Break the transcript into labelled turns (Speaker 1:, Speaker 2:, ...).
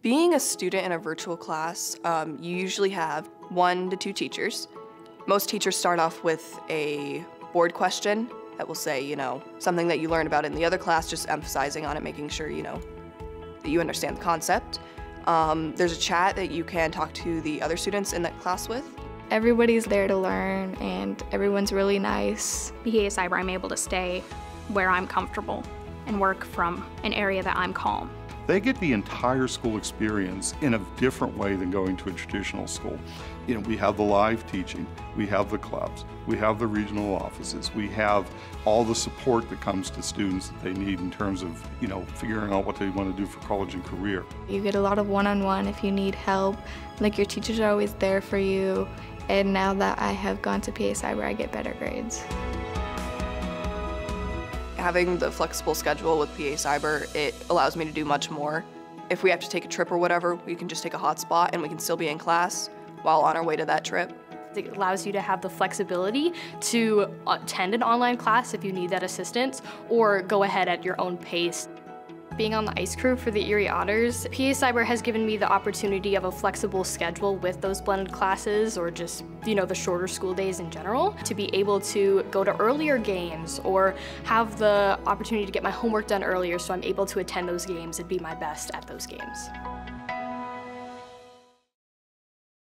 Speaker 1: Being a student in a virtual class, um, you usually have one to two teachers. Most teachers start off with a board question that will say, you know, something that you learned about in the other class, just emphasizing on it, making sure, you know, that you understand the concept. Um, there's a chat that you can talk to the other students in that class with.
Speaker 2: Everybody's there to learn and everyone's really nice.
Speaker 3: PA Cyber, I'm able to stay where I'm comfortable and work from an area that I'm calm.
Speaker 4: They get the entire school experience in a different way than going to a traditional school. You know, we have the live teaching, we have the clubs, we have the regional offices, we have all the support that comes to students that they need in terms of, you know, figuring out what they want to do for college and career.
Speaker 2: You get a lot of one-on-one -on -one if you need help. Like your teachers are always there for you. And now that I have gone to PA Cyber, I get better grades.
Speaker 1: Having the flexible schedule with PA Cyber, it allows me to do much more. If we have to take a trip or whatever, we can just take a hotspot and we can still be in class while on our way to that trip.
Speaker 3: It allows you to have the flexibility to attend an online class if you need that assistance or go ahead at your own pace being on the ice crew for the Erie Otters, PA Cyber has given me the opportunity of a flexible schedule with those blended classes or just, you know, the shorter school days in general to be able to go to earlier games or have the opportunity to get my homework done earlier so I'm able to attend those games and be my best at those games.